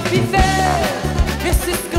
viver esses